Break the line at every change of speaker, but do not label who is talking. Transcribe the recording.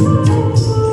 Música